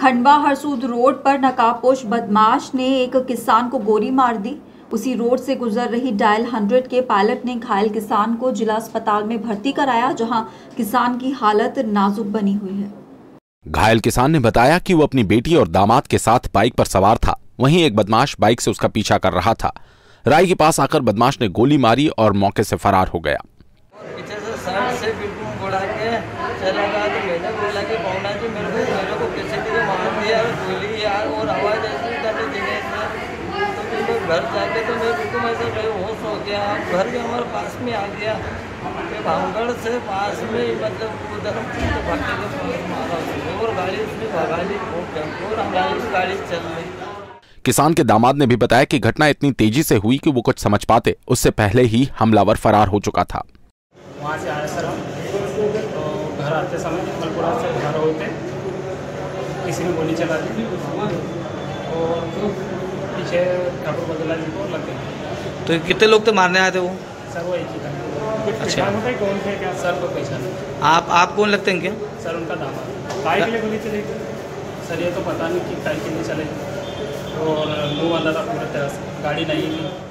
Khandwa Harsud road पर नकाबपोश बदमाश ने एक किसान को गोली मार दी। उसी रोड से गुजर रही डायल हंड्रेड के पायलट ने घायल किसान को जिला अस्पताल में भर्ती कराया जहाँ किसान की हालत नाजुक बनी हुई है। घायल किसान ने बताया कि वो अपनी बेटी और दामाद के साथ बाइक पर सवार था। वहीं एक बदमाश बाइक से उसका पीछा कर रहा था। राय के पास आकर बदमाश ने गोली मारी और मौके से फरार हो गया पीछे से साइड से बिल्कुल उड़ा के चला गया तो मैंने बोला कि पौना जी मेरे को मेरे को किसी ने मार दिया और गोली यार और आवाज़ ऐसी जाने जगह से तो फिर मैं घर जाके तो मैं बिल्कुल ऐसे बेहोश हो गया। घर भी हमारे पास में आ गया। भावगढ़ से पास में मतलब उधर भागे के मारा उसने। और गाड़ी उसने भगा ली और हमारी भी गाड़ी चल रही। किसान के दामाद ने भी बताया कि घटना इतनी तेज़ी से हुई कि वो कुछ समझ पाते। उससे पहले ही हमलावर फरार हो चुका था। वहाँ से आए सर हम। तो घर आते समय मलपुरा से घर होते। किसी ने गोली चला दी। और पीछे ठाकुर बदला जी को लग गए तो कितने लोग तो मारने आए थे वो? सर वो एक ही था। अच्छा। होता कौन थे क्या? सर को पहचान। आप आप कौन लगते हैं क्या? सर उनका दामाद काय के लिए गोली चली सर ये तो पता नहीं कि काय के लिए चले। और मुँह वाला था पूरा तरह से। गाड़ी नहीं थी।